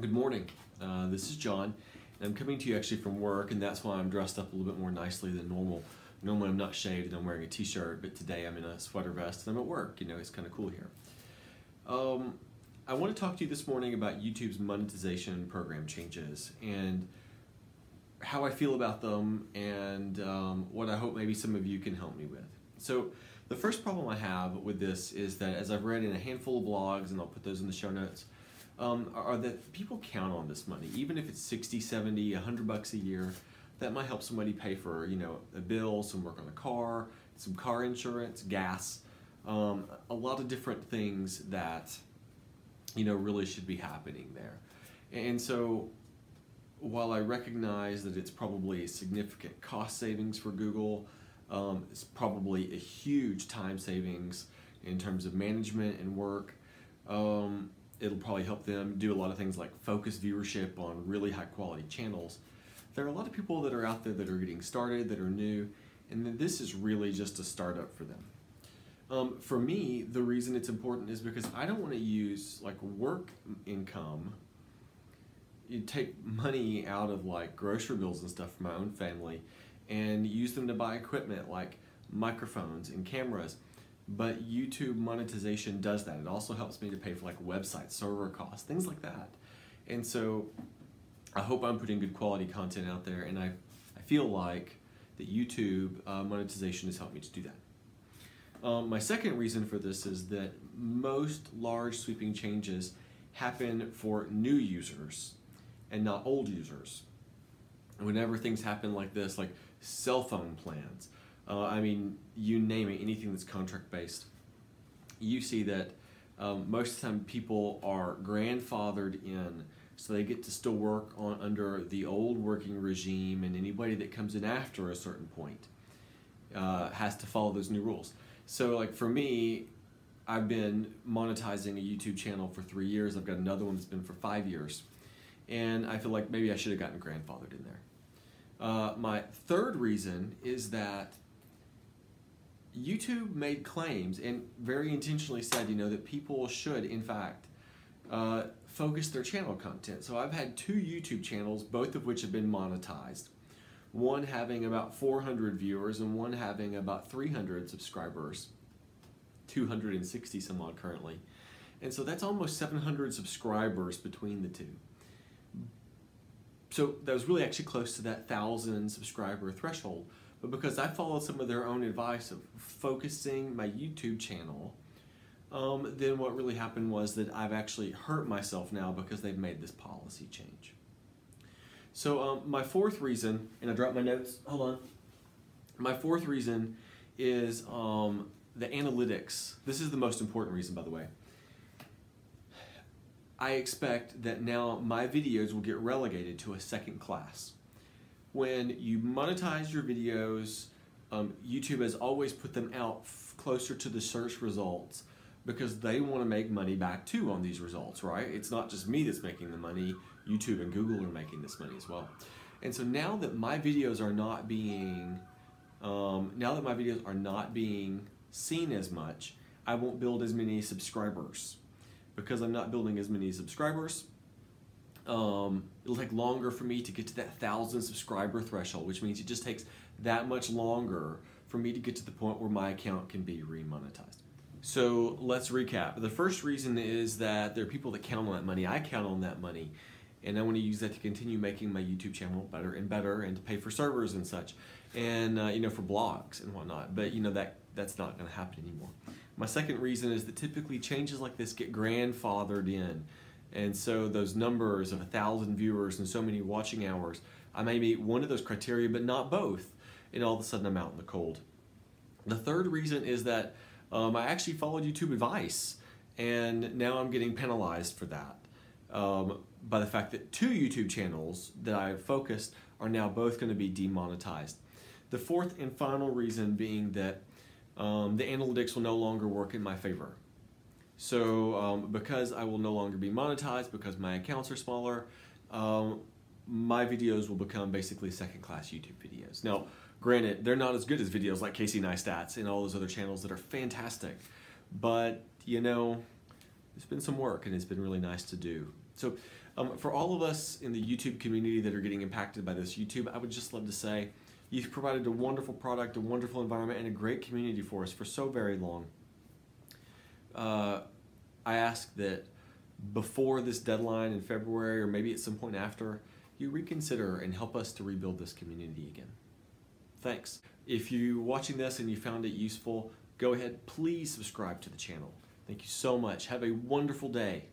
Good morning. Uh, this is Jon. And I'm coming to you actually from work, and that's why I'm dressed up a little bit more nicely than normal. Normally I'm not shaved and I'm wearing a t-shirt, but today I'm in a sweater vest and I'm at work. You know, it's kind of cool here. Um, I want to talk to you this morning about YouTube's monetization program changes and how I feel about them and um, what I hope maybe some of you can help me with. So the first problem I have with this is that as I've read in a handful of blogs, and I'll put those in the show notes, um, are that people count on this money, even if it's 60, 70, 100 bucks a year, that might help somebody pay for, you know, a bill, some work on a car, some car insurance, gas, um, a lot of different things that, you know, really should be happening there. And so while I recognize that it's probably a significant cost savings for Google, um, it's probably a huge time savings in terms of management and work. Um, it'll probably help them do a lot of things like focus viewership on really high quality channels. There are a lot of people that are out there that are getting started, that are new, and this is really just a startup for them. Um, for me, the reason it's important is because I don't want to use like work income. You take money out of like grocery bills and stuff for my own family and use them to buy equipment like microphones and cameras but YouTube monetization does that. It also helps me to pay for like website server costs, things like that. And so I hope I'm putting good quality content out there, and I, I feel like that YouTube uh, monetization has helped me to do that. Um, my second reason for this is that most large sweeping changes happen for new users and not old users. Whenever things happen like this, like cell phone plans, uh, I mean, you name it, anything that's contract based, you see that um, most of the time people are grandfathered in, so they get to still work on under the old working regime, and anybody that comes in after a certain point uh, has to follow those new rules. So, like for me, I've been monetizing a YouTube channel for three years. I've got another one that's been for five years, and I feel like maybe I should have gotten grandfathered in there. Uh, my third reason is that YouTube made claims and very intentionally said, you know, that people should, in fact, uh, focus their channel content. So I've had two YouTube channels, both of which have been monetized. One having about 400 viewers and one having about 300 subscribers, 260 some odd currently. And so that's almost 700 subscribers between the two. So that was really actually close to that 1,000 subscriber threshold but because I followed some of their own advice of focusing my YouTube channel, um, then what really happened was that I've actually hurt myself now because they've made this policy change. So um, my fourth reason, and I dropped my notes, hold on. My fourth reason is um, the analytics. This is the most important reason, by the way. I expect that now my videos will get relegated to a second class when you monetize your videos, um, YouTube has always put them out closer to the search results because they want to make money back too on these results, right? It's not just me that's making the money, YouTube and Google are making this money as well. And so now that my videos are not being, um, now that my videos are not being seen as much, I won't build as many subscribers. Because I'm not building as many subscribers, um, it'll take longer for me to get to that thousand subscriber threshold, which means it just takes that much longer for me to get to the point where my account can be remonetized. So let's recap. The first reason is that there are people that count on that money. I count on that money, and I want to use that to continue making my YouTube channel better and better, and to pay for servers and such, and uh, you know for blogs and whatnot. But you know that that's not going to happen anymore. My second reason is that typically changes like this get grandfathered in. And so those numbers of a thousand viewers and so many watching hours, I may meet one of those criteria, but not both. And all of a sudden I'm out in the cold. The third reason is that um, I actually followed YouTube advice and now I'm getting penalized for that um, by the fact that two YouTube channels that I focused are now both going to be demonetized. The fourth and final reason being that um, the analytics will no longer work in my favor. So um, because I will no longer be monetized, because my accounts are smaller, um, my videos will become basically second class YouTube videos. Now, granted, they're not as good as videos like Casey Neistats and all those other channels that are fantastic. But, you know, it's been some work and it's been really nice to do. So, um, for all of us in the YouTube community that are getting impacted by this YouTube, I would just love to say you've provided a wonderful product, a wonderful environment, and a great community for us for so very long. Uh, I ask that before this deadline in February, or maybe at some point after, you reconsider and help us to rebuild this community again. Thanks. If you're watching this and you found it useful, go ahead, please subscribe to the channel. Thank you so much. Have a wonderful day.